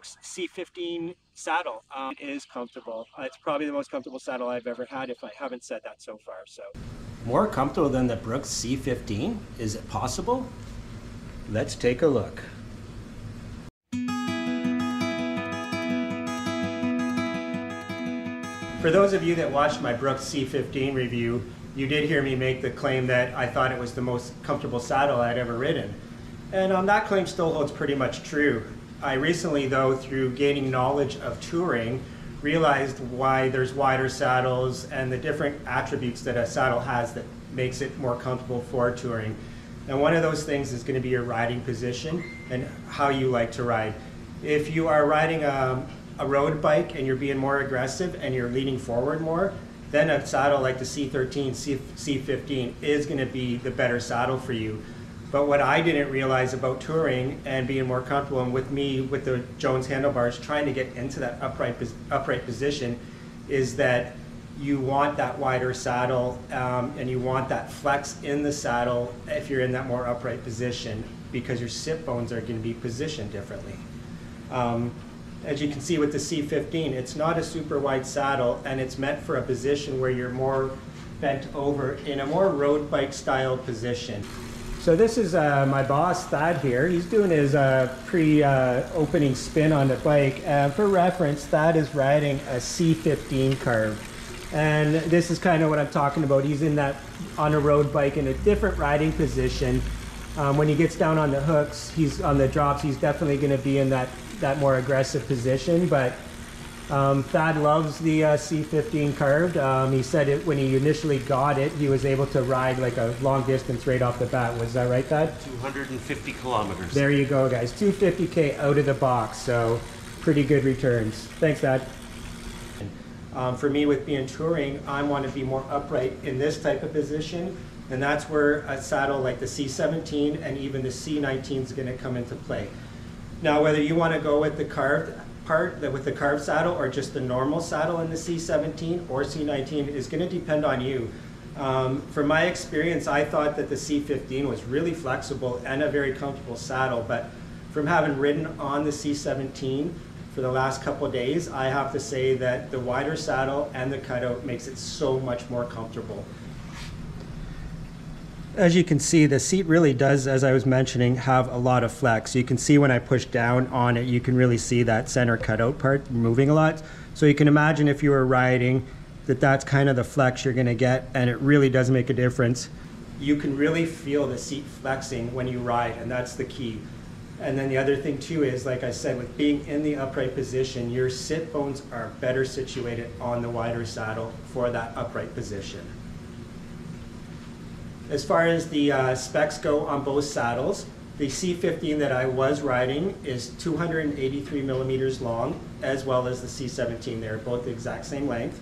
Brooks C15 saddle. Um, comfortable. Uh, it's probably the most comfortable saddle I've ever had if I haven't said that so far. So, More comfortable than the Brooks C15? Is it possible? Let's take a look. For those of you that watched my Brooks C15 review, you did hear me make the claim that I thought it was the most comfortable saddle I'd ever ridden. And um, that claim still holds pretty much true. I recently, though, through gaining knowledge of touring, realized why there's wider saddles and the different attributes that a saddle has that makes it more comfortable for touring. And one of those things is going to be your riding position and how you like to ride. If you are riding a, a road bike and you're being more aggressive and you're leaning forward more, then a saddle like the C13, C, C15 is going to be the better saddle for you. But what I didn't realize about touring and being more comfortable, and with me with the Jones handlebars trying to get into that upright upright position, is that you want that wider saddle um, and you want that flex in the saddle if you're in that more upright position because your sit bones are going to be positioned differently. Um, as you can see with the C15, it's not a super wide saddle and it's meant for a position where you're more bent over in a more road bike style position. So this is uh, my boss, Thad here. He's doing his uh, pre-opening uh, spin on the bike. Uh, for reference, Thad is riding a C15 carved. And this is kind of what I'm talking about. He's in that, on a road bike in a different riding position. Um, when he gets down on the hooks, he's on the drops, he's definitely going to be in that that more aggressive position. But um, Thad loves the uh, C15 carved. Um, he said it when he initially got it, he was able to ride like a long distance right off the bat. Was that right, Thad? 250 kilometers. There you go, guys. 250k out of the box. So pretty good returns. Thanks, Thad. Um, for me, with being touring, I want to be more upright in this type of position. And that's where a saddle like the C17 and even the C19 is going to come into play. Now, whether you want to go with the carved part, with the carved saddle, or just the normal saddle in the C17 or C19 is going to depend on you. Um, from my experience, I thought that the C15 was really flexible and a very comfortable saddle, but from having ridden on the C17 for the last couple days, I have to say that the wider saddle and the cutout makes it so much more comfortable as you can see, the seat really does, as I was mentioning, have a lot of flex. You can see when I push down on it, you can really see that center cutout part moving a lot. So you can imagine if you were riding that that's kind of the flex you're gonna get and it really does make a difference. You can really feel the seat flexing when you ride and that's the key. And then the other thing too is, like I said, with being in the upright position, your sit bones are better situated on the wider saddle for that upright position. As far as the uh, specs go on both saddles, the C15 that I was riding is 283 millimeters long, as well as the C17. They're both the exact same length.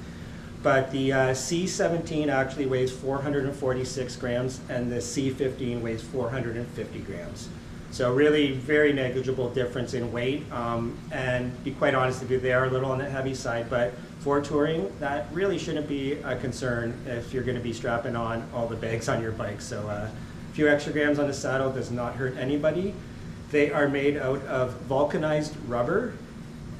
But the uh, C17 actually weighs 446 grams, and the C15 weighs 450 grams. So really very negligible difference in weight. Um, and be quite honest with you, they are a little on the heavy side, but for touring, that really shouldn't be a concern if you're going to be strapping on all the bags on your bike. So uh, a few extra grams on the saddle does not hurt anybody. They are made out of vulcanized rubber,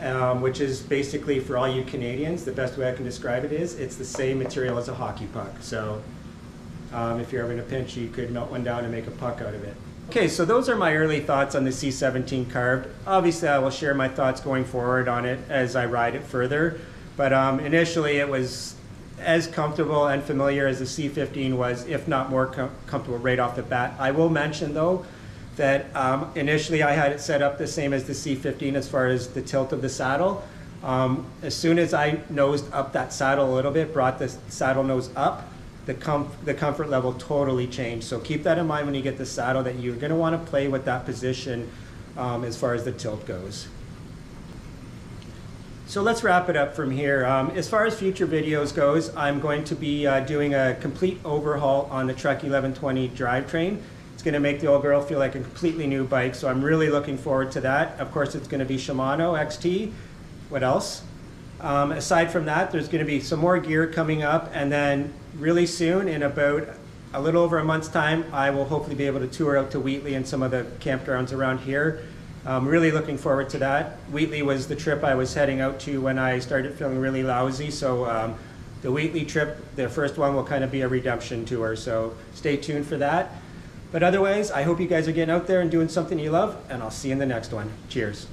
um, which is basically, for all you Canadians, the best way I can describe it is, it's the same material as a hockey puck. So um, if you're ever in a pinch, you could melt one down and make a puck out of it. Okay, so those are my early thoughts on the C17 carved. Obviously, I will share my thoughts going forward on it as I ride it further. But um, initially, it was as comfortable and familiar as the C15 was, if not more com comfortable right off the bat. I will mention though that um, initially I had it set up the same as the C15 as far as the tilt of the saddle. Um, as soon as I nosed up that saddle a little bit, brought the saddle nose up, the, com the comfort level totally changed. So keep that in mind when you get the saddle that you're going to want to play with that position um, as far as the tilt goes. So let's wrap it up from here. Um, as far as future videos goes, I'm going to be uh, doing a complete overhaul on the Trek 1120 drivetrain. It's going to make the old girl feel like a completely new bike, so I'm really looking forward to that. Of course, it's going to be Shimano XT. What else? Um, aside from that, there's going to be some more gear coming up, and then really soon, in about a little over a month's time, I will hopefully be able to tour out to Wheatley and some of the campgrounds around here I'm really looking forward to that. Wheatley was the trip I was heading out to when I started feeling really lousy, so um, the Wheatley trip, the first one, will kind of be a redemption tour, so stay tuned for that. But otherwise, I hope you guys are getting out there and doing something you love, and I'll see you in the next one. Cheers.